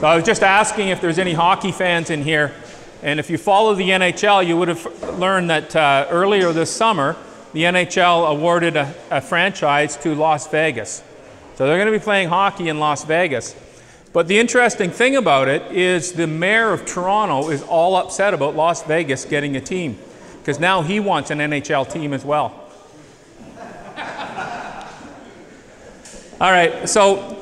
So I was just asking if there's any hockey fans in here. And if you follow the NHL, you would have learned that uh, earlier this summer, the NHL awarded a, a franchise to Las Vegas. So they're going to be playing hockey in Las Vegas. But the interesting thing about it is the mayor of Toronto is all upset about Las Vegas getting a team because now he wants an NHL team as well. All right, so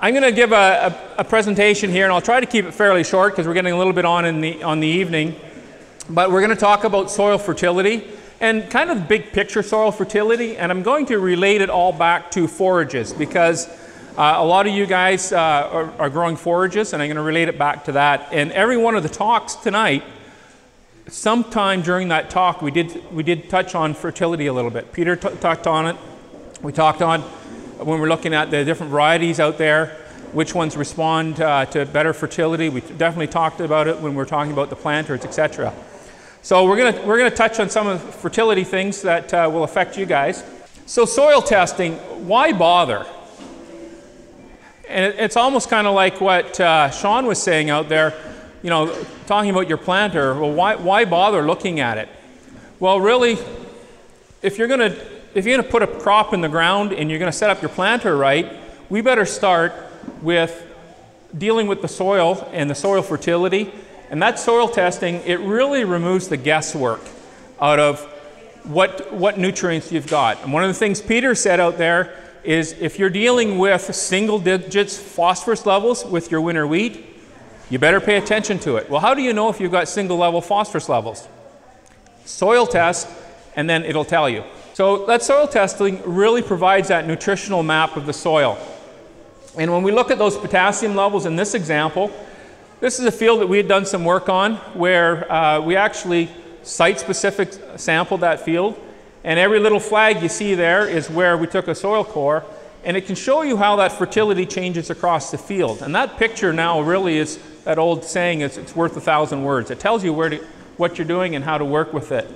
I'm going to give a, a, a, presentation here, and I'll try to keep it fairly short because we're getting a little bit on in the, on the evening. But we're going to talk about soil fertility and kind of big picture soil fertility, and I'm going to relate it all back to forages because uh, a lot of you guys uh, are, are, growing forages, and I'm going to relate it back to that. And every one of the talks tonight, sometime during that talk, we did, we did touch on fertility a little bit. Peter talked on it. We talked on when we're looking at the different varieties out there, which ones respond uh, to better fertility. We definitely talked about it when we're talking about the planters, etc. So we're going we're gonna touch on some of the fertility things that uh, will affect you guys. So soil testing, why bother? And it, it's almost kind of like what uh, Sean was saying out there, you know, talking about your planter. Well, why, why bother looking at it? Well, really, if you're going to if you're going to put a crop in the ground and you're going to set up your planter right, we better start with dealing with the soil and the soil fertility. And that soil testing, it really removes the guesswork out of what, what nutrients you've got. And one of the things Peter said out there is if you're dealing with single digits phosphorus levels with your winter wheat, you better pay attention to it. Well, how do you know if you've got single level phosphorus levels? Soil test, and then it'll tell you. So that soil testing really provides that nutritional map of the soil. And when we look at those potassium levels in this example, this is a field that we had done some work on where uh, we actually site-specific sampled that field. And every little flag you see there is where we took a soil core. And it can show you how that fertility changes across the field. And that picture now really is that old saying, it's, it's worth a thousand words. It tells you where to, what you're doing and how to work with it.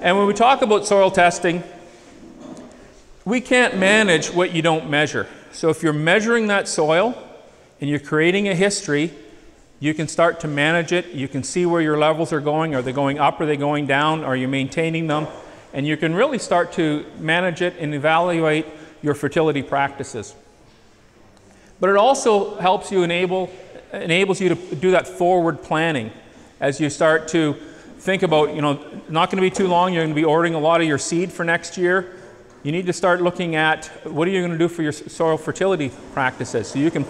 And when we talk about soil testing, we can't manage what you don't measure. So if you're measuring that soil and you're creating a history, you can start to manage it. You can see where your levels are going. Are they going up? Are they going down? Are you maintaining them? And you can really start to manage it and evaluate your fertility practices. But it also helps you enable, enables you to do that forward planning as you start to think about, you know, not going to be too long, you're going to be ordering a lot of your seed for next year. You need to start looking at what are you going to do for your soil fertility practices. So you can,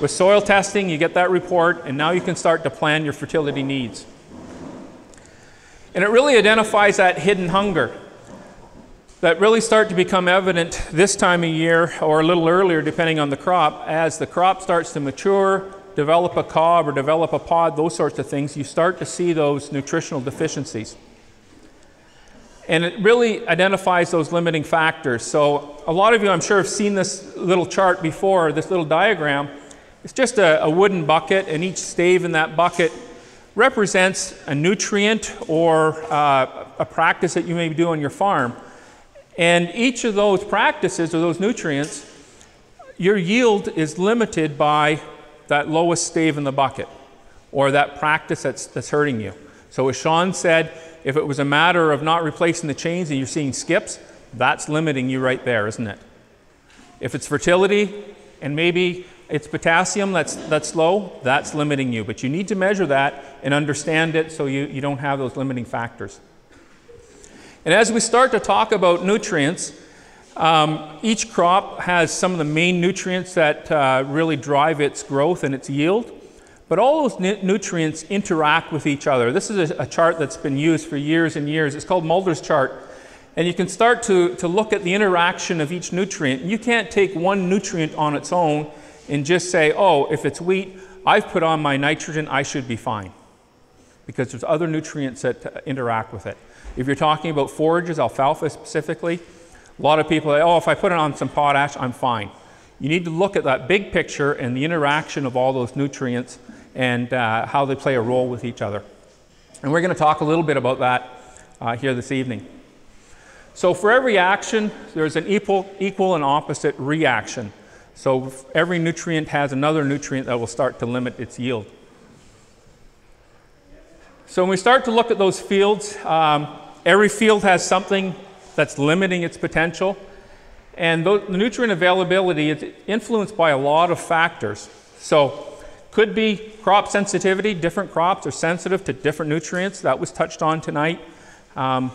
with soil testing, you get that report, and now you can start to plan your fertility needs. And it really identifies that hidden hunger that really start to become evident this time of year or a little earlier, depending on the crop, as the crop starts to mature develop a cob or develop a pod, those sorts of things, you start to see those nutritional deficiencies. And it really identifies those limiting factors. So, a lot of you, I'm sure, have seen this little chart before, this little diagram. It's just a, a wooden bucket, and each stave in that bucket represents a nutrient or uh, a practice that you may do on your farm. And each of those practices or those nutrients, your yield is limited by that lowest stave in the bucket or that practice that's, that's hurting you. So, as Sean said, if it was a matter of not replacing the chains and you're seeing skips, that's limiting you right there, isn't it? If it's fertility and maybe it's potassium that's, that's low, that's limiting you. But you need to measure that and understand it so you, you don't have those limiting factors. And as we start to talk about nutrients, um, each crop has some of the main nutrients that uh, really drive its growth and its yield, but all those nu- nutrients interact with each other. This is a, a, chart that's been used for years and years. It's called Mulder's chart. And you can start to, to look at the interaction of each nutrient. You can't take one nutrient on its own and just say, oh, if it's wheat, I've put on my nitrogen, I should be fine. Because there's other nutrients that uh, interact with it. If you're talking about forages, alfalfa specifically, a lot of people say, oh, if I put it on some potash, I'm fine. You need to look at that big picture and the interaction of all those nutrients and uh, how they play a role with each other. And we're going to talk a little bit about that uh, here this evening. So, for every action, there's an equal, equal and opposite reaction. So every nutrient has another nutrient that will start to limit its yield. So when we start to look at those fields, um, every field has something that's limiting its potential. And the nutrient availability is influenced by a lot of factors. So could be crop sensitivity. Different crops are sensitive to different nutrients. That was touched on tonight. Um,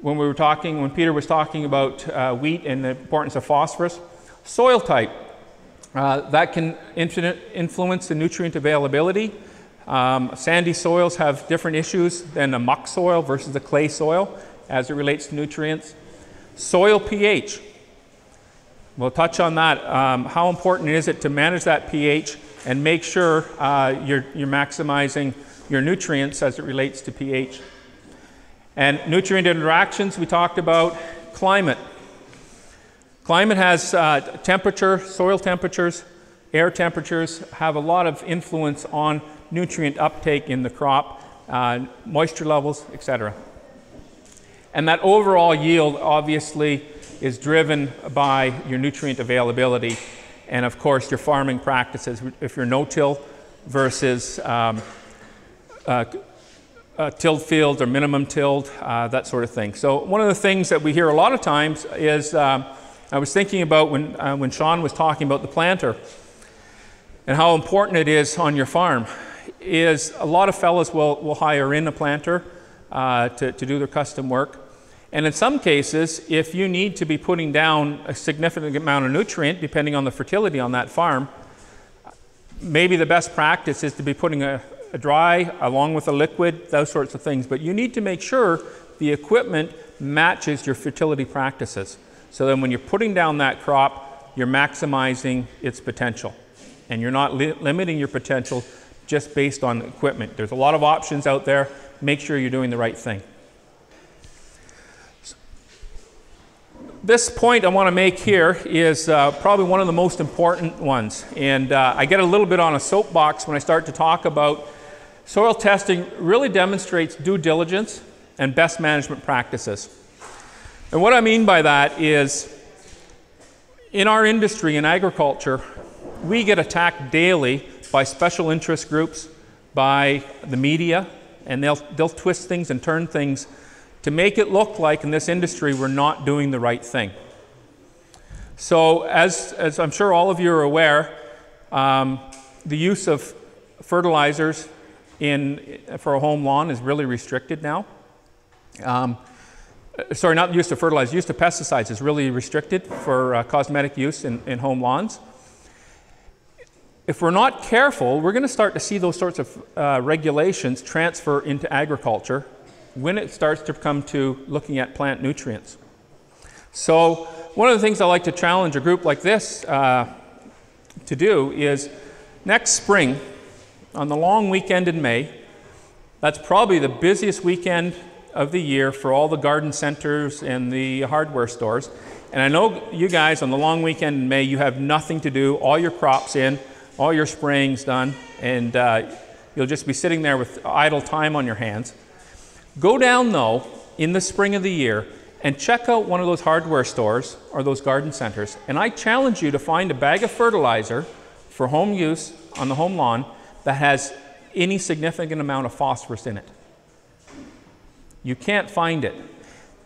when we were talking, when Peter was talking about uh, wheat and the importance of phosphorus. Soil type. Uh, that can influence the nutrient availability. Um, sandy soils have different issues than a muck soil versus a clay soil as it relates to nutrients. Soil pH. We'll touch on that. Um, how important is it to manage that pH and make sure uh, you're, you're maximizing your nutrients as it relates to pH? And nutrient interactions, we talked about climate. Climate has uh, temperature, soil temperatures, air temperatures have a lot of influence on nutrient uptake in the crop, uh, moisture levels, etc. And that overall yield obviously is driven by your nutrient availability and, of course, your farming practices. If you're no till versus um, uh, uh, tilled fields or minimum tilled, uh, that sort of thing. So, one of the things that we hear a lot of times is um, I was thinking about when, uh, when Sean was talking about the planter and how important it is on your farm is a lot of fellows will, will hire in a planter uh, to, to do their custom work. And in some cases, if you need to be putting down a significant amount of nutrient, depending on the fertility on that farm, maybe the best practice is to be putting a, a dry along with a liquid, those sorts of things. But you need to make sure the equipment matches your fertility practices. So then when you're putting down that crop, you're maximizing its potential. And you're not li- limiting your potential just based on the equipment. There's a lot of options out there. Make sure you're doing the right thing. This point I want to make here is uh, probably one of the most important ones. And uh, I get a little bit on a soapbox when I start to talk about soil testing really demonstrates due diligence and best management practices. And what I mean by that is in our industry, in agriculture, we get attacked daily by special interest groups, by the media, and they'll, they'll twist things and turn things to make it look like in this industry we're not doing the right thing. So, as, as I'm sure all of you are aware, um, the use of fertilizers in, for a home lawn is really restricted now. Um, sorry, not use of fertilizers, use of pesticides is really restricted for uh, cosmetic use in, in home lawns if we're not careful, we're going to start to see those sorts of uh, regulations transfer into agriculture when it starts to come to looking at plant nutrients. So, one of the things I like to challenge a group like this uh, to do is next spring, on the long weekend in May, that's probably the busiest weekend of the year for all the garden centers and the hardware stores. And I know you guys on the long weekend in May, you have nothing to do, all your crops in all your spraying's done, and uh, you'll just be sitting there with idle time on your hands. Go down, though, in the spring of the year and check out one of those hardware stores or those garden centers. And I challenge you to find a bag of fertilizer for home use on the home lawn that has any significant amount of phosphorus in it. You can't find it.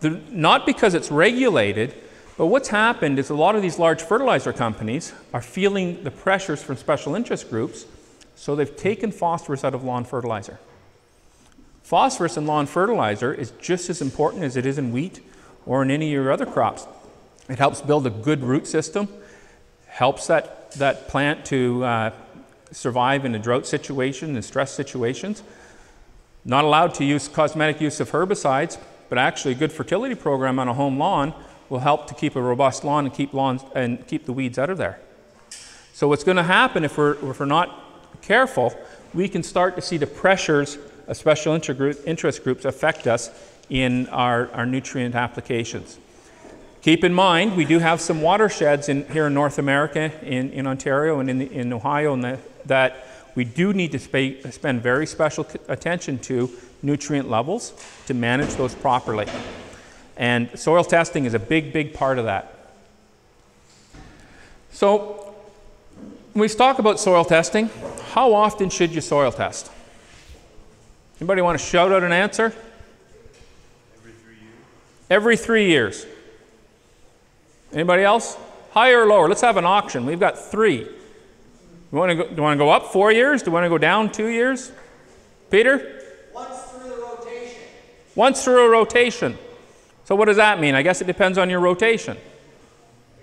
The, not because it's regulated, but what's happened is a lot of these large fertilizer companies are feeling the pressures from special interest groups, so they've taken phosphorus out of lawn fertilizer. Phosphorus in lawn fertilizer is just as important as it is in wheat or in any of your other crops. It helps build a good root system, helps that, that plant to uh, survive in a drought situation and stress situations. Not allowed to use cosmetic use of herbicides, but actually a good fertility program on a home lawn will help to keep a robust lawn and keep lawns and keep the weeds out of there. So what's going to happen if we're, if we're not careful, we can start to see the pressures special interest groups affect us in our, our nutrient applications. Keep in mind, we do have some watersheds in, here in North America, in, in Ontario and in, the, in Ohio, and the, that we do need to sp- spend very special attention to nutrient levels to manage those properly. And soil testing is a big, big part of that. So, when we talk about soil testing, how often should you soil test? Anybody want to shout out an answer? Every three years. Every three years. Anybody else? Higher or lower? Let's have an auction. We've got three. You want to go, do you want to go up four years? Do you want to go down two years? Peter? Once through the rotation. Once through a rotation. So what does that mean? I guess it depends on your rotation.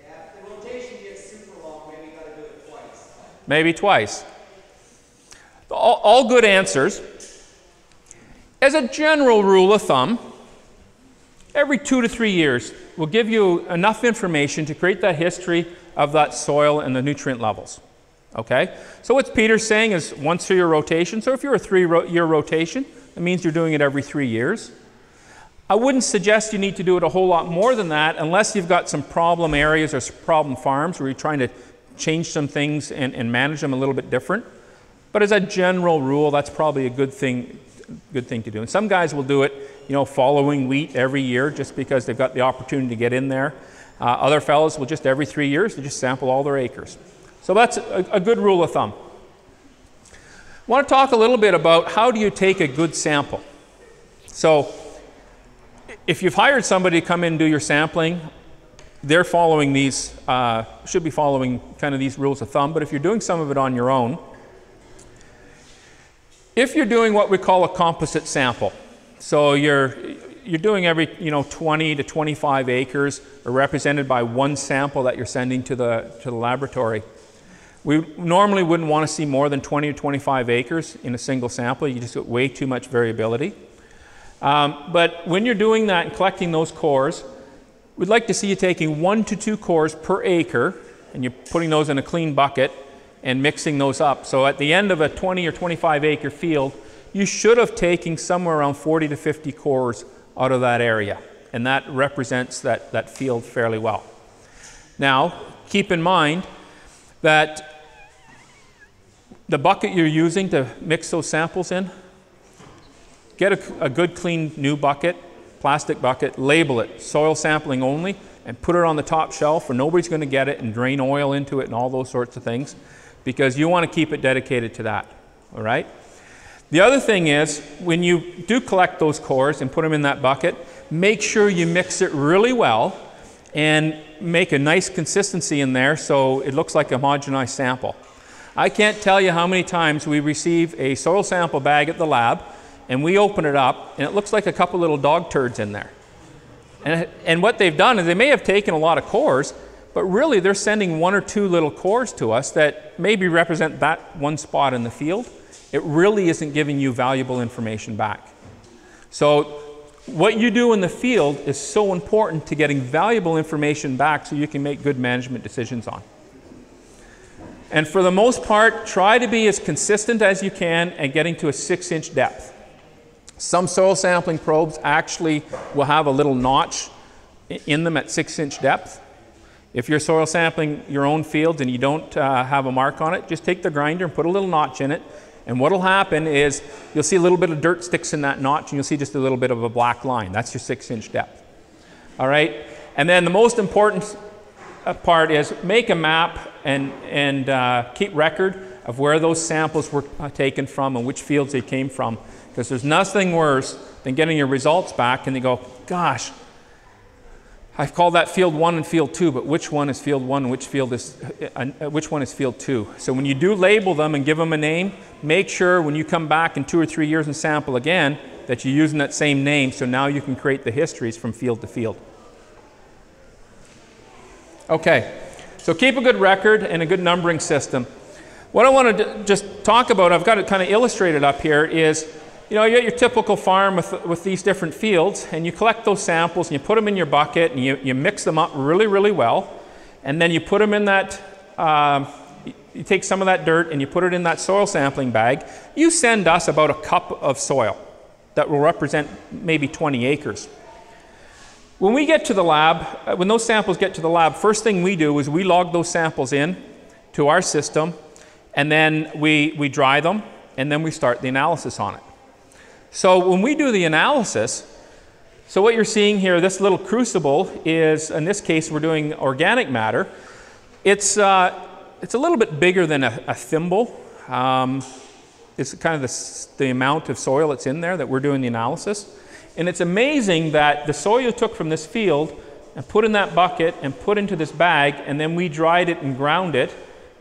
Yeah, if the rotation gets super long, maybe you gotta do it twice. Maybe twice. All, all good answers. As a general rule of thumb, every two to three years will give you enough information to create that history of that soil and the nutrient levels. Okay? So, what Peter's saying is once through your rotation. So, if you're a three ro- year rotation, that means you're doing it every three years. I wouldn't suggest you need to do it a whole lot more than that unless you've got some problem areas or problem farms where you're trying to change some things and, and manage them a little bit different. But as a general rule, that's probably a good thing, good thing to do. And some guys will do it, you know, following wheat every year just because they've got the opportunity to get in there. Uh, other fellows will just every three years, they just sample all their acres. So that's a, a good rule of thumb. I want to talk a little bit about how do you take a good sample. So if you've hired somebody to come in and do your sampling, they're following these, uh, should be following kind of these rules of thumb. But if you're doing some of it on your own, if you're doing what we call a composite sample, so you're, you're doing every you know 20 to 25 acres are represented by one sample that you're sending to the, to the laboratory. We normally wouldn't want to see more than 20 to 25 acres in a single sample. You just get way too much variability. Um, but when you're doing that and collecting those cores, we'd like to see you taking one to two cores per acre and you're putting those in a clean bucket and mixing those up. So at the end of a 20 or 25 acre field, you should have taken somewhere around 40 to 50 cores out of that area. And that represents that, that field fairly well. Now, keep in mind that the bucket you're using to mix those samples in, get a, a good clean new bucket, plastic bucket, label it soil sampling only, and put it on the top shelf where nobody's going to get it and drain oil into it and all those sorts of things because you want to keep it dedicated to that. All right? The other thing is when you do collect those cores and put them in that bucket, make sure you mix it really well and make a nice consistency in there so it looks like a homogenized sample. I can't tell you how many times we receive a soil sample bag at the lab and we open it up and it looks like a couple little dog turds in there. And, and what they've done is they may have taken a lot of cores, but really they're sending one or two little cores to us that maybe represent that one spot in the field. It really isn't giving you valuable information back. So, what you do in the field is so important to getting valuable information back so you can make good management decisions on. And for the most part, try to be as consistent as you can and getting to a six inch depth. Some soil sampling probes actually will have a little notch in them at six inch depth. If you're soil sampling your own fields and you don't uh, have a mark on it, just take the grinder and put a little notch in it. And what will happen is you'll see a little bit of dirt sticks in that notch and you'll see just a little bit of a black line. That's your six inch depth. All right? And then the most important uh, part is make a map and, and uh, keep record of where those samples were uh, taken from and which fields they came from. Because there's nothing worse than getting your results back and they go, gosh, I've called that field one and field two, but which one is field one and which field is uh, uh, which one is field two? So when you do label them and give them a name, make sure when you come back in two or three years and sample again that you're using that same name. So now you can create the histories from field to field. Okay, so keep a good record and a good numbering system. What I want to just talk about, I've got it kind of illustrated up here, is you know, you got your typical farm with, with these different fields, and you collect those samples and you put them in your bucket and you, you mix them up really, really well. And then you put them in that, um, you take some of that dirt and you put it in that soil sampling bag. You send us about a cup of soil that will represent maybe 20 acres. When we get to the lab, uh, when those samples get to the lab, first thing we do is we log those samples in to our system, and then we, we dry them, and then we start the analysis on it. So when we do the analysis, so what you're seeing here, this little crucible is, in this case, we're doing organic matter. It's, uh, it's a little bit bigger than a, a thimble. Um, it's kind of the, the amount of soil that's in there that we're doing the analysis. And it's amazing that the soil you took from this field and put in that bucket and put into this bag, and then we dried it and ground it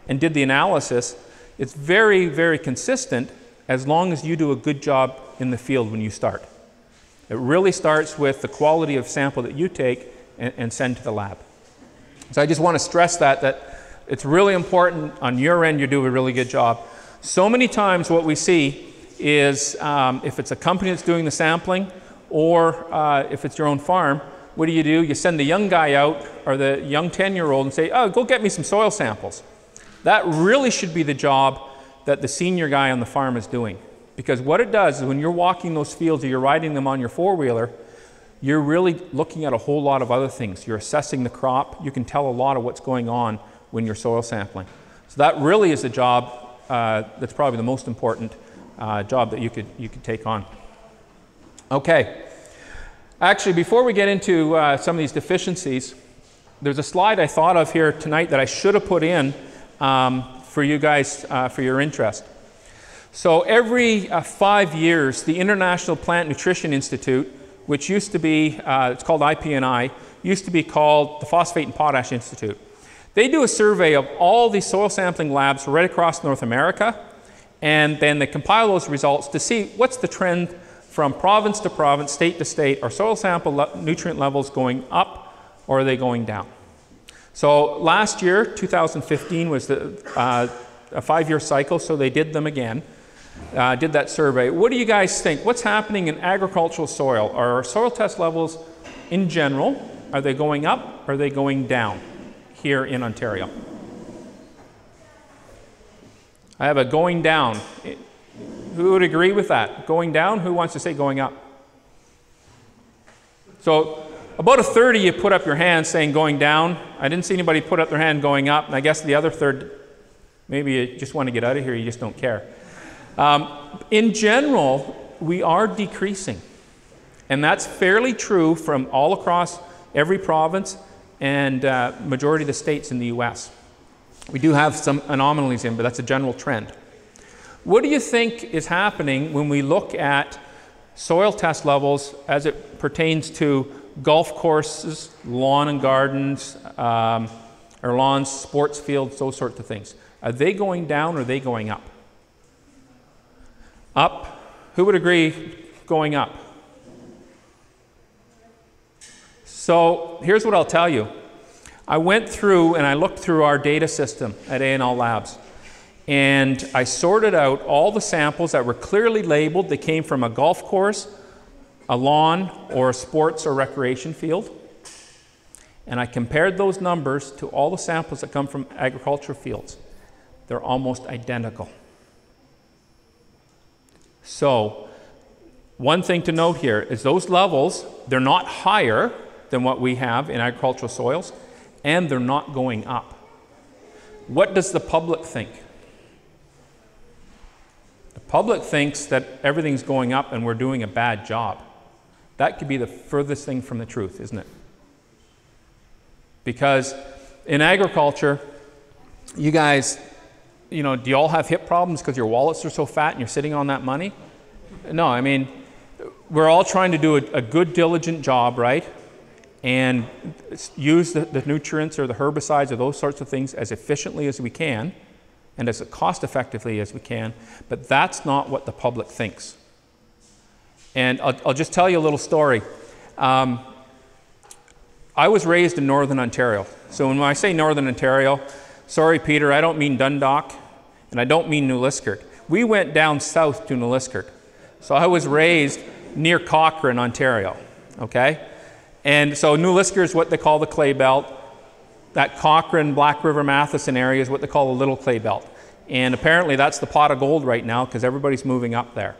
and did the analysis. It's very, very consistent as long as you do a good job in the field when you start. It really starts with the quality of sample that you take and, and send to the lab. So I just want to stress that that it's really important on your end you do a really good job. So many times what we see is um, if it's a company that's doing the sampling or uh, if it's your own farm, what do you do? You send the young guy out or the young 10 year old and say, oh, go get me some soil samples. That really should be the job that the senior guy on the farm is doing. Because what it does is when you're walking those fields or you're riding them on your four wheeler, you're really looking at a whole lot of other things. You're assessing the crop. You can tell a lot of what's going on when you're soil sampling. So that really is the job uh, that's probably the most important uh, job that you could, you could take on. Okay. Actually, before we get into uh, some of these deficiencies, there's a slide I thought of here tonight that I should have put in um, for you guys uh, for your interest. So every uh, five years, the International Plant Nutrition Institute, which used to be, uh, it's called IPNI, used to be called the Phosphate and Potash Institute. They do a survey of all the soil sampling labs right across North America, and then they compile those results to see what's the trend from province to province, state to state. Are soil sample le- nutrient levels going up or are they going down? So last year, 2015, was the, uh, a five year cycle, so they did them again. Uh, did that survey. What do you guys think? What's happening in agricultural soil? Are soil test levels in general, are they going up? Or are they going down here in Ontario? I have a going down. Who would agree with that? Going down? Who wants to say going up? So, about a third of you put up your hand saying going down. I didn't see anybody put up their hand going up, and I guess the other third, maybe you just want to get out of here, you just don't care. Um, in general, we are decreasing. And that's fairly true from all across every province and uh, majority of the states in the US. We do have some anomalies in, but that's a general trend. What do you think is happening when we look at soil test levels as it pertains to golf courses, lawn and gardens, um, or lawns, sports fields, those sorts of things? Are they going down or are they going up? Up. Who would agree going up? So here's what I'll tell you. I went through and I looked through our data system at A&L Labs. And I sorted out all the samples that were clearly labeled. They came from a golf course, a lawn, or a sports or recreation field. And I compared those numbers to all the samples that come from agricultural fields. They're almost identical. So, one thing to note here is those levels, they're not higher than what we have in agricultural soils, and they're not going up. What does the public think? The public thinks that everything's going up and we're doing a bad job. That could be the furthest thing from the truth, isn't it? Because in agriculture, you guys, you know, do you all have hip problems because your wallets are so fat and you're sitting on that money? No, I mean, we're all trying to do a, a good, diligent job, right? And use the, the nutrients or the herbicides or those sorts of things as efficiently as we can and as cost effectively as we can, but that's not what the public thinks. And I'll, I'll just tell you a little story. Um, I was raised in Northern Ontario. So when I say Northern Ontario, sorry, Peter, I don't mean Dundalk and I don't mean New Liskeard. We went down south to New Liskeard. So I was raised near Cochrane, Ontario. Okay? And so New Liskeard is what they call the clay belt. That Cochrane, Black River, Matheson area is what they call the little clay belt. And apparently that's the pot of gold right now because everybody's moving up there.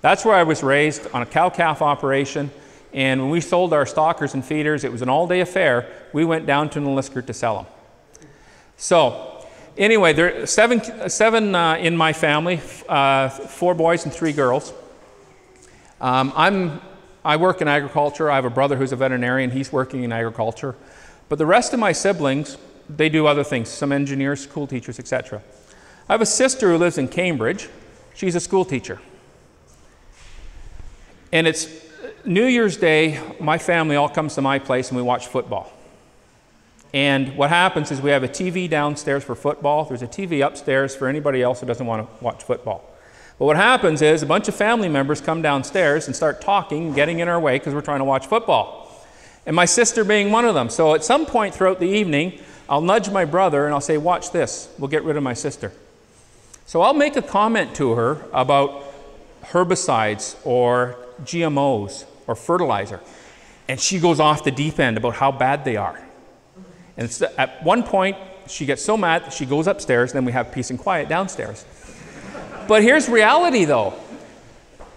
That's where I was raised on a cow calf operation. And when we sold our stockers and feeders, it was an all day affair. We went down to New Liskeard to sell them. So, anyway, there are seven, seven uh, in my family uh, four boys and three girls. Um, I'm, I work in agriculture. I have a brother who's a veterinarian, he's working in agriculture. But the rest of my siblings they do other things, some engineers, school teachers, etc. I have a sister who lives in Cambridge. She's a school teacher. And it's New Year's Day, my family all comes to my place and we watch football. And what happens is we have a TV downstairs for football. There's a TV upstairs for anybody else who doesn't want to watch football. But what happens is a bunch of family members come downstairs and start talking, getting in our way because we're trying to watch football. And my sister being one of them. So at some point throughout the evening, I'll nudge my brother and I'll say, Watch this. We'll get rid of my sister. So I'll make a comment to her about herbicides or GMOs or fertilizer. And she goes off the deep end about how bad they are. And at one point, she gets so mad that she goes upstairs, and then we have peace and quiet downstairs. but here's reality though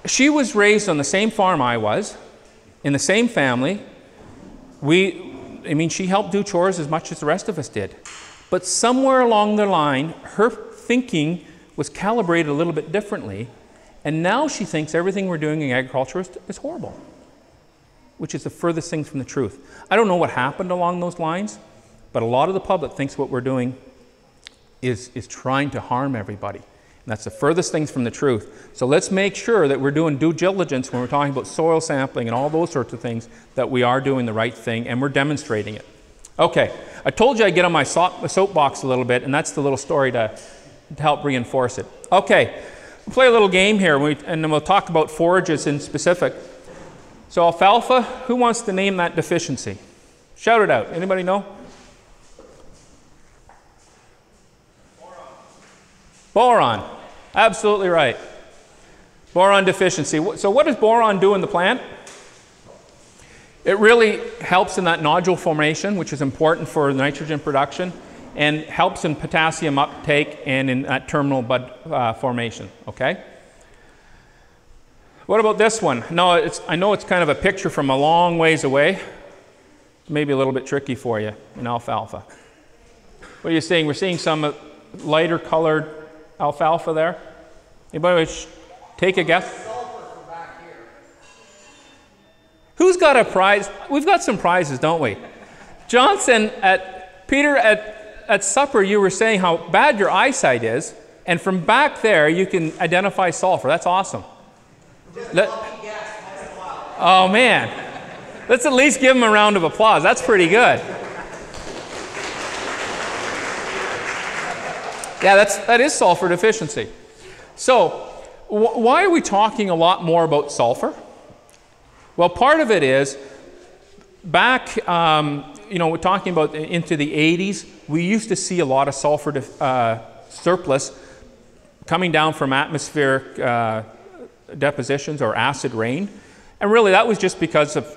she was raised on the same farm I was, in the same family. We, I mean, she helped do chores as much as the rest of us did. But somewhere along the line, her thinking was calibrated a little bit differently, and now she thinks everything we're doing in agriculture is, is horrible, which is the furthest thing from the truth. I don't know what happened along those lines, but a lot of the public thinks what we're doing is, is trying to harm everybody. And that's the furthest things from the truth. So let's make sure that we're doing due diligence when we're talking about soil sampling and all those sorts of things, that we are doing the right thing and we're demonstrating it. Okay, I told you I'd get on my soapbox a little bit, and that's the little story to, to help reinforce it. Okay, play a little game here, and then we'll talk about forages in specific. So alfalfa, who wants to name that deficiency? Shout it out. Anybody know? Boron. Boron. Absolutely right. Boron deficiency. So, what does boron do in the plant? It really helps in that nodule formation, which is important for nitrogen production, and helps in potassium uptake and in that terminal bud uh, formation. Okay? What about this one? No, I know it's kind of a picture from a long ways away. Maybe a little bit tricky for you in alfalfa. What are you seeing? We're seeing some lighter colored alfalfa there? Anybody take a guess? Who's got a prize? We've got some prizes, don't we? Johnson, at Peter, at, at supper, you were saying how bad your eyesight is, and from back there, you can identify sulfur. That's awesome. Let, oh, man. Let's at least give him a round of applause. That's pretty good. Yeah, that's, that is sulfur deficiency. So, wh why are we talking a lot more about sulfur? Well, part of it is back, um, you know, we're talking about into the 80s, we used to see a lot of sulfur uh, surplus coming down from atmospheric uh, depositions or acid rain. And really, that was just because of,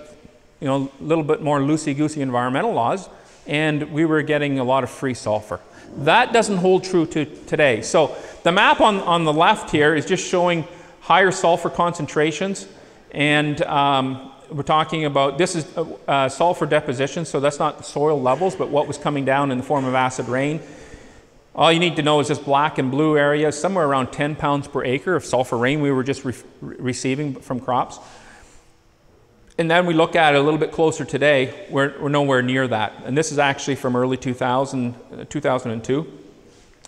you know, a little bit more loosey-goosey environmental laws, and we were getting a lot of free sulfur. That doesn't hold true to today. So the map on, on the left here is just showing higher sulfur concentrations. And um, we're talking about, this is uh, uh, sulfur deposition, so that's not soil levels, but what was coming down in the form of acid rain. All you need to know is this black and blue area, somewhere around 10 pounds per acre of sulfur rain we were just re receiving from crops. And then we look at it a little bit closer today, we're, we're nowhere near that. And this is actually from early 2000, uh, 2002.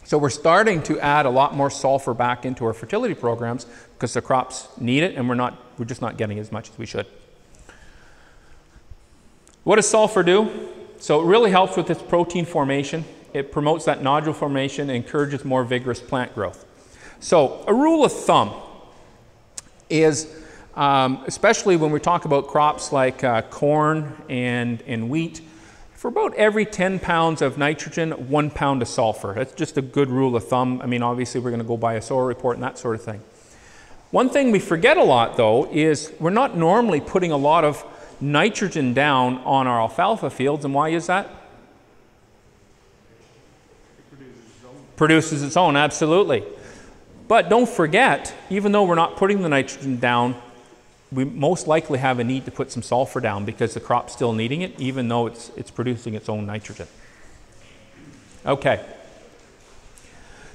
So we're starting to add a lot more sulfur back into our fertility programs because the crops need it and we're, not, we're just not getting as much as we should. What does sulfur do? So it really helps with its protein formation. It promotes that nodule formation and encourages more vigorous plant growth. So a rule of thumb is um, especially when we talk about crops like uh, corn and, and wheat. For about every 10 pounds of nitrogen, one pound of sulfur. That's just a good rule of thumb. I mean, obviously, we're going to go by a soil report and that sort of thing. One thing we forget a lot, though, is we're not normally putting a lot of nitrogen down on our alfalfa fields. And why is that? It produces its own, absolutely. But don't forget, even though we're not putting the nitrogen down, we most likely have a need to put some sulfur down because the crop's still needing it, even though it's, it's producing its own nitrogen. Okay.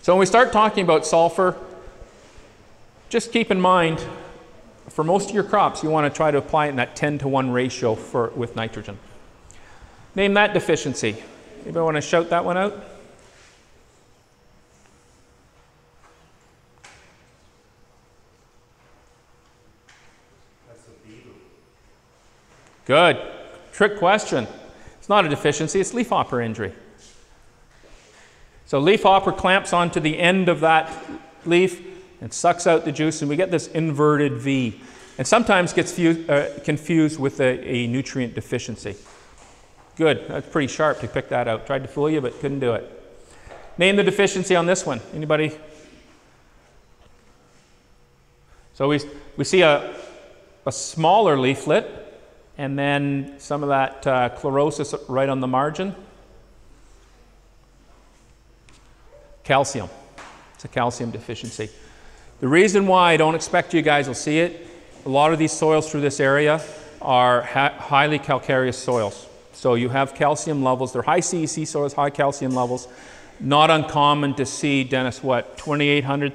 So when we start talking about sulfur, just keep in mind, for most of your crops, you want to try to apply it in that 10 to 1 ratio for, with nitrogen. Name that deficiency. Anybody want to shout that one out? That's a beetle. Good. Trick question. It's not a deficiency, it's leafhopper injury. So leafhopper clamps onto the end of that leaf and sucks out the juice, and we get this inverted V. And sometimes gets fu- uh, confused with a, a nutrient deficiency. Good. That's pretty sharp to pick that out. Tried to fool you, but couldn't do it. Name the deficiency on this one. Anybody? So we, we see a, a smaller leaflet and then some of that uh, chlorosis right on the margin. Calcium. It's a calcium deficiency. The reason why I don't expect you guys will see it, a lot of these soils through this area are highly calcareous soils. So you have calcium levels, they're high CEC soils, high calcium levels. Not uncommon to see, Dennis, what, 2,800,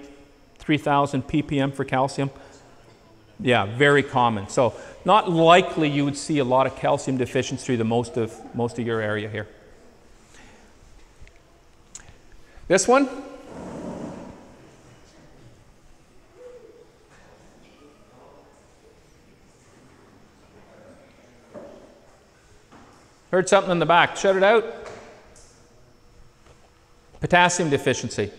3,000 ppm for calcium? Yeah, very common. So not likely you would see a lot of calcium deficiency through the most of most of your area here. This one? Heard something in the back. Shut it out. Potassium deficiency.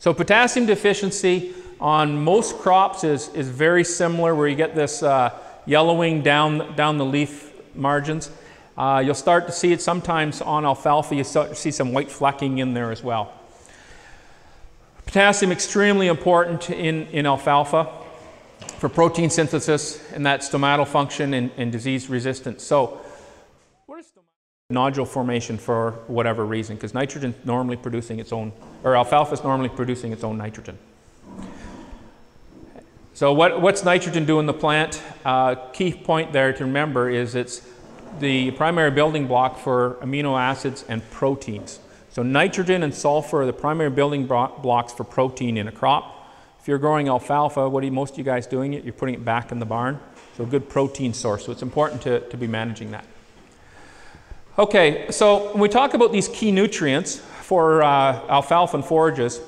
So potassium deficiency on most crops is, is very similar where you get this uh, yellowing down, down the leaf margins. Uh, you'll start to see it sometimes on alfalfa. You see some white flecking in there as well. Potassium extremely important in, in alfalfa for protein synthesis and that stomatal function and, and disease resistance. So nodule formation for whatever reason? Because nitrogen normally producing its own, or alfalfa is normally producing its own nitrogen. So what, what's nitrogen do in the plant? Uh, key point there to remember is it's the primary building block for amino acids and proteins. So nitrogen and sulfur are the primary building blocks for protein in a crop. If you're growing alfalfa, what are most of you guys doing it? You're putting it back in the barn. So a good protein source. So it's important to, to be managing that. Okay, so when we talk about these key nutrients for uh, alfalfa and forages,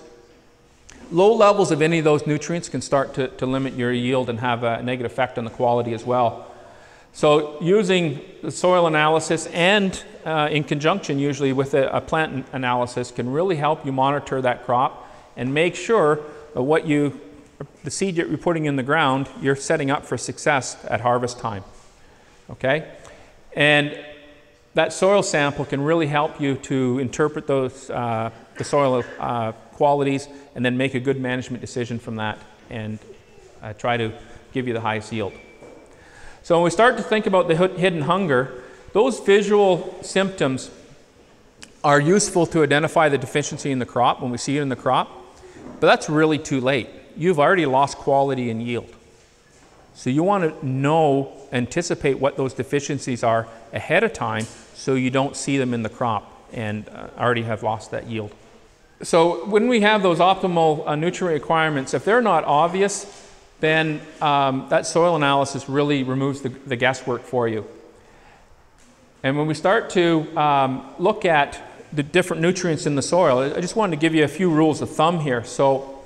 low levels of any of those nutrients can start to, to limit your yield and have a negative effect on the quality as well. So using the soil analysis and uh, in conjunction usually with a, a, plant analysis can really help you monitor that crop and make sure that what you, the seed you're putting in the ground, you're setting up for success at harvest time. Okay? And that soil sample can really help you to interpret those, uh, the soil uh, qualities and then make a good management decision from that and uh, try to give you the highest yield. So when we start to think about the hidden hunger, those visual symptoms are useful to identify the deficiency in the crop when we see it in the crop, but that's really too late. You've already lost quality and yield. So you want to know, anticipate what those deficiencies are ahead of time so you don't see them in the crop and uh, already have lost that yield. So when we have those optimal uh, nutrient requirements, if they're not obvious, then um, that soil analysis really removes the, the, guesswork for you. And when we start to um, look at the different nutrients in the soil, I just wanted to give you a few rules of thumb here. So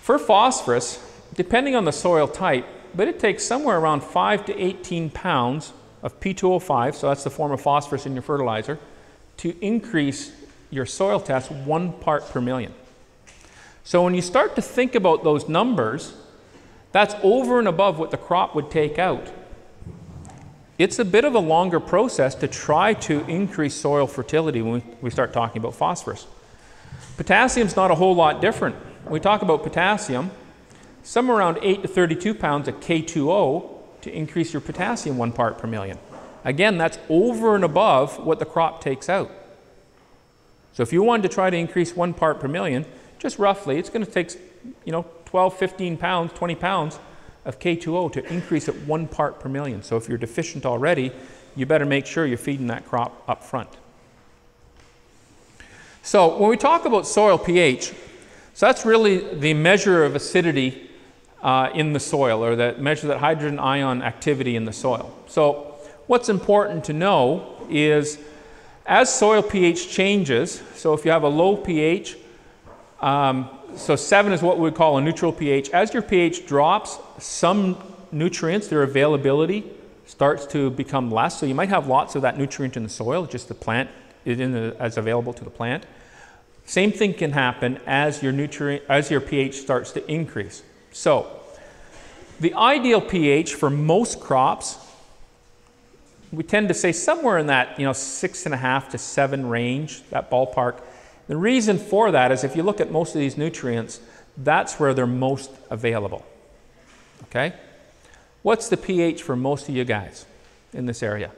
for phosphorus, depending on the soil type, but it takes somewhere around 5 to 18 pounds of P2O5, so that's the form of phosphorus in your fertilizer, to increase your soil test one part per million. So when you start to think about those numbers, that's over and above what the crop would take out. It's a bit of a longer process to try to increase soil fertility when we start talking about phosphorus. Potassium's not a whole lot different. When we talk about potassium, somewhere around 8 to 32 pounds of K2O to increase your potassium one part per million. Again, that's over and above what the crop takes out. So if you wanted to try to increase one part per million, just roughly, it's going to take, you know, 12, 15 pounds, 20 pounds of K2O to increase it one part per million. So if you're deficient already, you better make sure you're feeding that crop up front. So when we talk about soil pH, so that's really the measure of acidity uh, in the soil, or that measure that hydrogen ion activity in the soil. So what's important to know is As soil pH changes, so if you have a low pH, um, so 7 is what we would call a neutral pH. As your pH drops, some nutrients, their availability starts to become less. So you might have lots of that nutrient in the soil, just the plant is in the, as available to the plant. Same thing can happen as your nutrient as your pH starts to increase. So the ideal pH for most crops, we tend to say somewhere in that you know six and a half to seven range, that ballpark. The reason for that is if you look at most of these nutrients, that's where they're most available. Okay? What's the pH for most of you guys in this area?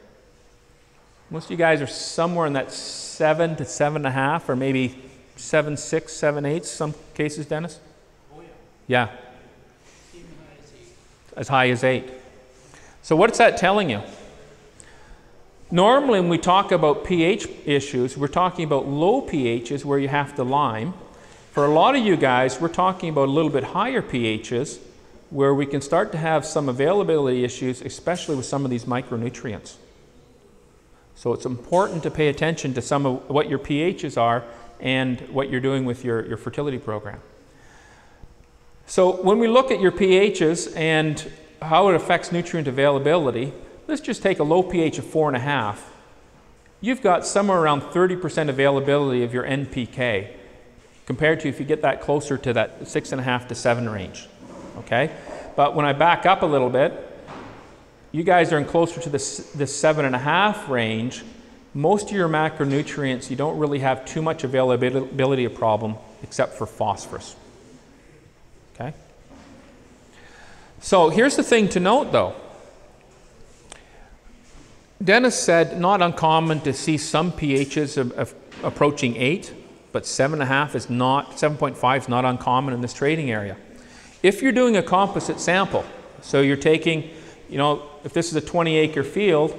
Most of you guys are somewhere in that seven to seven and a half, or maybe seven, six, seven, eight, some cases, Dennis? Oh, yeah. Yeah, Even high as eight. As high as eight. So, what's that telling you? Normally, when we talk about pH issues, we're talking about low pHs where you have to lime. For a lot of you guys, we're talking about a little bit higher pHs where we can start to have some availability issues, especially with some of these micronutrients. So, it's important to pay attention to some of what your pHs are and what you're doing with your, your fertility program. So when we look at your pHs and how it affects nutrient availability, let's just take a low pH of four and a half. You've got somewhere around 30% availability of your NPK compared to if you get that closer to that six and a half to seven range. Okay? But when I back up a little bit, you guys are in closer to this, this seven and a half range. Most of your macronutrients, you don't really have too much availability of problem except for phosphorus. Okay? So here's the thing to note though. Dennis said not uncommon to see some pHs of, of approaching 8, but 7.5 is not, 7.5 is not uncommon in this trading area. If you're doing a composite sample, so you're taking, you know, if this is a 20 acre field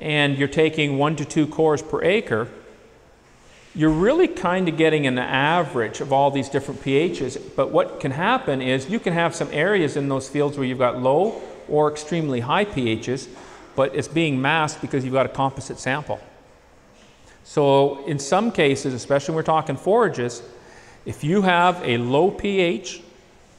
and you're taking one to two cores per acre, you're really kind of getting an average of all these different pHs. But what can happen is you can have some areas in those fields where you've got low or extremely high pHs, but it's being masked because you've got a composite sample. So in some cases, especially when we're talking forages, if you have a low pH,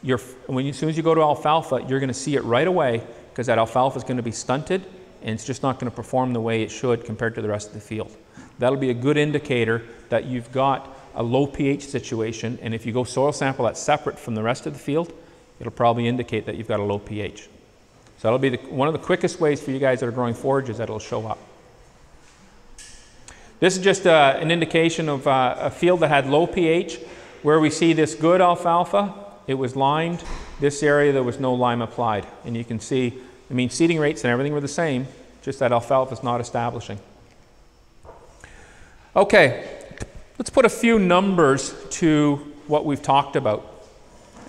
you, as soon as you go to alfalfa, you're going to see it right away because that alfalfa is going to be stunted and it's just not going to perform the way it should compared to the rest of the field. That'll be a good indicator that you've got a low pH situation, and if you go soil sample that's separate from the rest of the field, it'll probably indicate that you've got a low pH. So that'll be the, one of the quickest ways for you guys that are growing forages that it'll show up. This is just uh, an indication of uh, a field that had low pH. Where we see this good alfalfa, it was limed. This area, there was no lime applied. And you can see, I mean, seeding rates and everything were the same, just that alfalfa is not establishing. Okay, let's put a few numbers to what we've talked about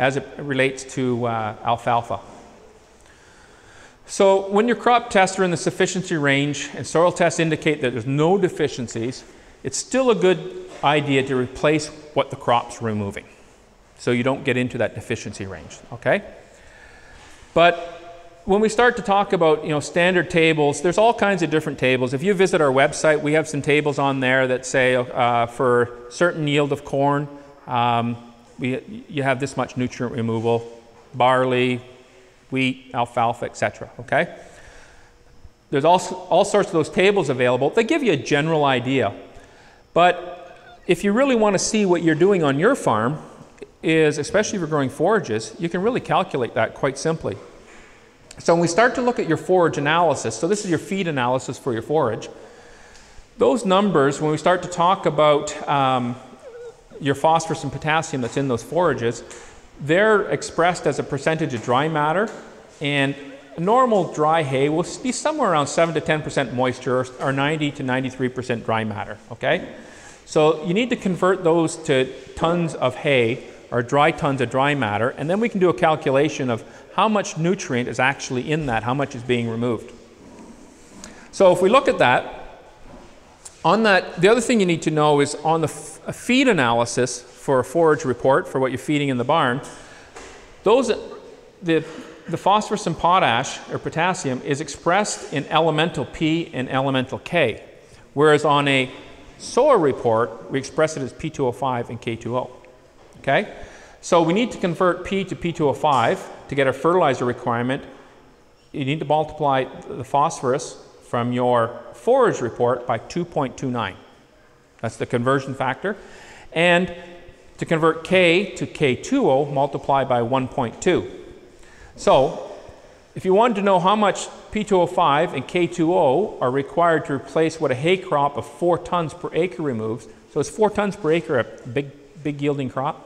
as it relates to uh, alfalfa. So when your crop tests are in the sufficiency range and soil tests indicate that there's no deficiencies, it's still a good idea to replace what the crop's removing so you don't get into that deficiency range, okay? But when we start to talk about you know standard tables, there's all kinds of different tables. If you visit our website, we have some tables on there that say uh, for certain yield of corn, um, we, you have this much nutrient removal, barley, wheat, alfalfa, etc. Okay. There's all, all sorts of those tables available. They give you a general idea, but if you really want to see what you're doing on your farm, is especially if you're growing forages, you can really calculate that quite simply. So when we start to look at your forage analysis, so this is your feed analysis for your forage, those numbers, when we start to talk about um, your phosphorus and potassium that's in those forages, they're expressed as a percentage of dry matter, and normal dry hay will be somewhere around 7 to 10% moisture or 90 to 93% dry matter, okay? So you need to convert those to tons of hay or dry tons of dry matter, and then we can do a calculation of how much nutrient is actually in that, how much is being removed. So if we look at that, on that, the other thing you need to know is on the feed analysis for a forage report for what you're feeding in the barn, those, the, the phosphorus and potash or potassium is expressed in elemental P and elemental K, whereas on a soil report, we express it as P2O5 and K2O. Okay? So we need to convert P to P2O5 to get our fertilizer requirement. You need to multiply the phosphorus from your forage report by 2.29. That's the conversion factor. And to convert K to K2O, multiply by 1.2. So if you wanted to know how much P2O5 and K2O are required to replace what a hay crop of 4 tons per acre removes, so it's 4 tons per acre a big, big yielding crop?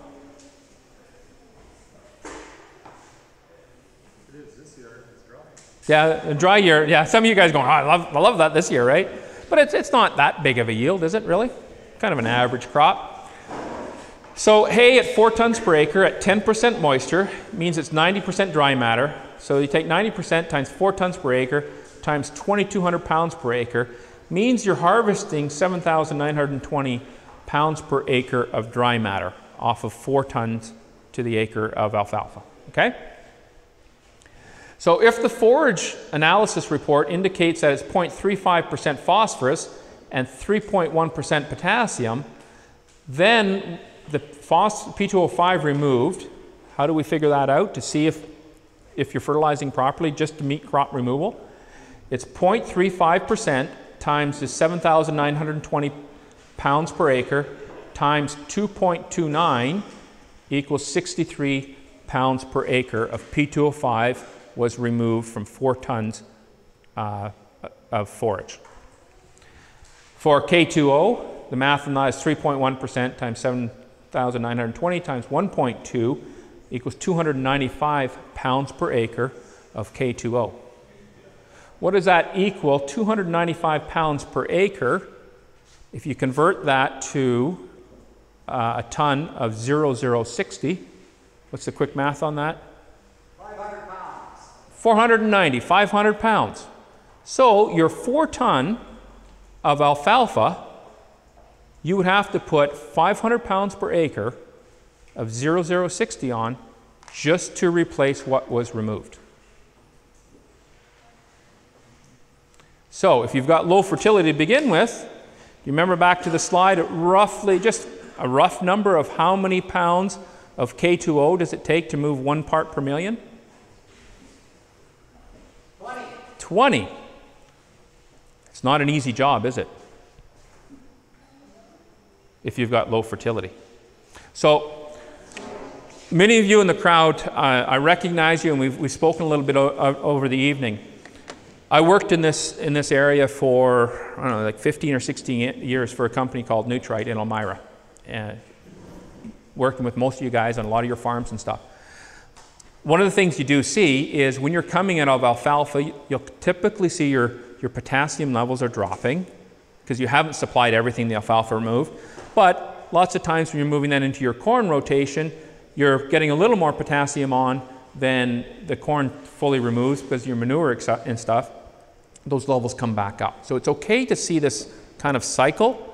Yeah, a dry year. Yeah, some of you guys going, oh, I love, I love that this year, right? But it's, it's not that big of a yield, is it really? Kind of an average crop. So hay at four tons per acre at 10% moisture means it's 90% dry matter. So you take 90% times four tons per acre times 2,200 pounds per acre means you're harvesting 7,920 pounds per acre of dry matter off of four tons to the acre of alfalfa. Okay? So if the forage analysis report indicates that it's 0.35% phosphorus and 3.1% potassium, then the P2O5 removed, how do we figure that out to see if, if you're fertilizing properly just to meet crop removal? It's 0.35% times the 7,920 pounds per acre times 2.29 equals 63 pounds per acre of P2O5 was removed from four tons uh, of forage. For K2O, the math on that is 3.1% times 7,920 times 1.2 equals 295 pounds per acre of K2O. What does that equal? 295 pounds per acre. If you convert that to uh, a ton of 0060, what's the quick math on that? 500 pounds. 490, 500 pounds. So your four ton of alfalfa, you would have to put 500 pounds per acre of 0060 on just to replace what was removed. So if you've got low fertility to begin with, you remember back to the slide, roughly just a rough number of how many pounds of K2O does it take to move one part per million? 20. 20. It's not an easy job, is it? If you've got low fertility. So, many of you in the crowd, uh, I recognize you, and we've, we've spoken a little bit over the evening. I worked in this, in this area for, I don't know, like 15 or 16 years for a company called Nutrite in Elmira. Uh, working with most of you guys on a lot of your farms and stuff. One of the things you do see is when you're coming out of alfalfa, you'll typically see your, your potassium levels are dropping because you haven't supplied everything the alfalfa removed. But lots of times when you're moving that into your corn rotation, you're getting a little more potassium on than the corn fully removes because your manure and stuff, those levels come back up. So it's okay to see this kind of cycle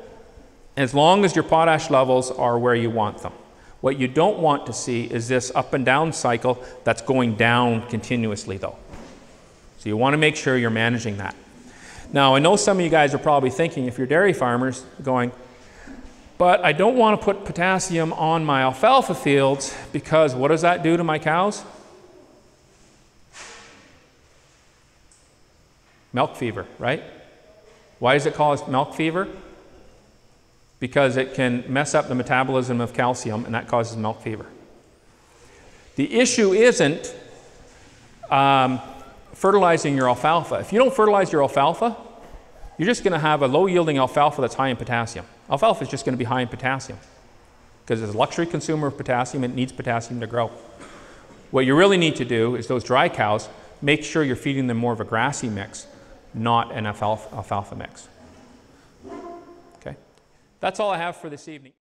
as long as your potash levels are where you want them. What you don't want to see is this up and down cycle that's going down continuously, though. So you want to make sure you're managing that. Now, I know some of you guys are probably thinking, if you're dairy farmers, going, but I don't want to put potassium on my alfalfa fields because what does that do to my cows? Milk fever, right? Why is it called milk fever? Because it can mess up the metabolism of calcium and that causes milk fever. The issue isn't um, fertilizing your alfalfa. If you don't fertilize your alfalfa, you're just going to have a low yielding alfalfa that's high in potassium. Alfalfa is just going to be high in potassium because it's a luxury consumer of potassium. It needs potassium to grow. What you really need to do is those dry cows, make sure you're feeding them more of a grassy mix, not an alfalfa, alfalfa mix. That's all I have for this evening.